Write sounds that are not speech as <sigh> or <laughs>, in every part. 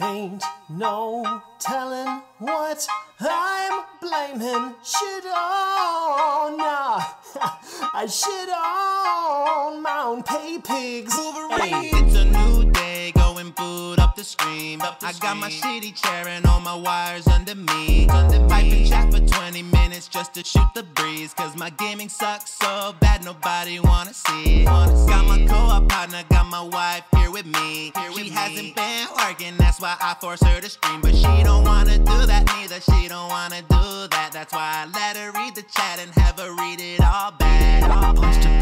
Ain't no telling what I'm blaming shit on. Nah, <laughs> I shit on my own pay pigs. Hey. It's a new day, going boot up the screen. I got my shitty chair and all my wires under me. Under Pipe and chat for 20 minutes just to shoot the breeze. Cause my gaming sucks so bad, nobody wanna see it. Got my co-op partner, got my wife with me. She hasn't been working, that's why I force her to stream. But she don't wanna do that, neither. She don't wanna do that. That's why I let her read the chat and have her read it all back.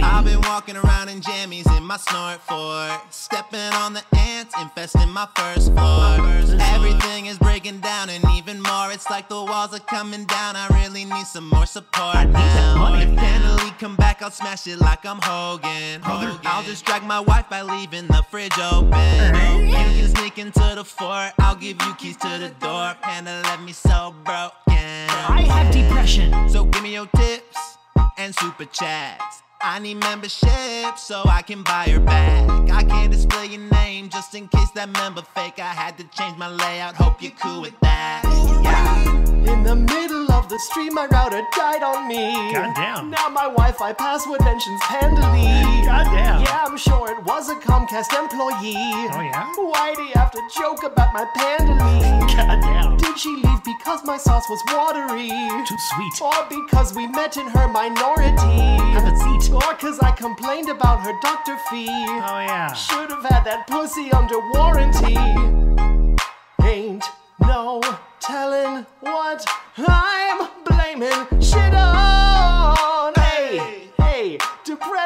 I've been walking around in jammies in my snort fort. Stepping on the ants, infesting my first floor. Everything is breaking down and even more. It's like the walls are coming down. I really need some more support now. If Penalty come back, I'll smash it like I'm Hogan. I'll distract my wife by leaving the fridge open. You can sneak into the fort. I'll give you keys to the door. Panda left me so broken. I have depression. So give me your tips and super chats. I need membership so I can buy her back. I can't display your name just in case that member fake. I had to change my layout. Hope you're cool with that. Yeah. In the middle of the stream, my router died on me. Goddamn. Now my Wi-Fi password mentions Pandalee. Goddamn. Yeah, I'm sure it was a Comcast employee. Oh, yeah? Why do you have to joke about my Pandalee? Goddamn. Did she leave because my sauce was watery? Too sweet. Or because we met in her minority? Have a seat. Or cause I complained about her doctor fee? Oh, yeah. Should have had that pussy under warranty.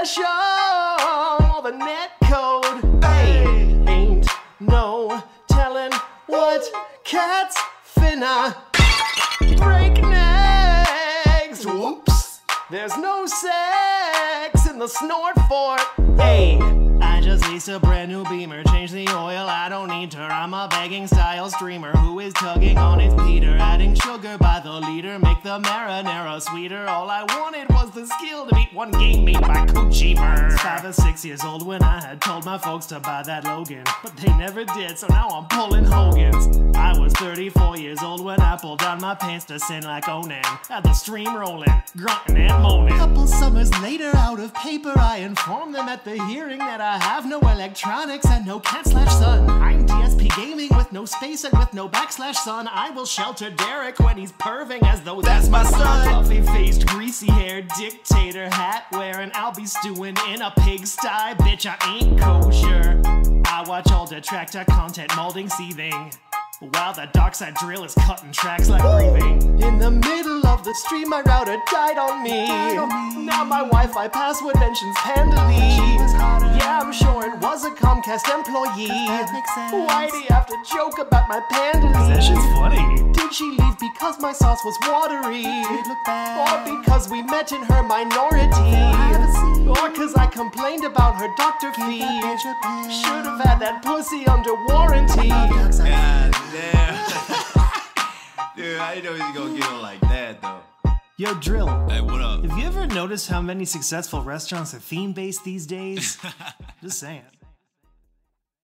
All the net code. Hey, ain't no telling what cats finna break necks. Whoops, there's no sex in the snort fort. Hey, just leased a brand new beamer. Change the oil, I don't need her. I'm a begging style streamer who is tugging on his Peter. Adding sugar by the liter, make the marinara sweeter. All I wanted was the skill to beat one game made by Coochiever. Five or six years old when I had told my folks to buy that Logan. But they never did, so now I'm pulling Hogan's. I was 34 years old when I pulled down my pants to sin like Onan. Had the stream rolling, grunting and moaning. Couple summers later, out of paper, I informed them at the hearing that I have no electronics and no cat slash son. I'm DSP gaming with no space and with no backslash son. I will shelter Derek when he's perving as though that's my son. Fluffy faced, greasy haired dictator hat wearing. I'll be stewing in a pigsty, bitch. I ain't kosher. I watch all detractor content molding, seething. While the DarkSydeDrill is cutting tracks like breathing. In the middle of the stream, my router died on me. Now my Wi-Fi password mentions Pandalee. Yeah, I'm sure it was a Comcast employee. Why do you have to joke about my Pandalee? That shit's funny. Did she leave because my sauce was watery? Or because we met in her minority? Or cause I complained about her doctor fee? Should have had that pussy under warranty. I didn't know he was gonna get on like that though. Yo, Drill. Hey, what up? Have you ever noticed how many successful restaurants are theme based these days? <laughs> Just saying.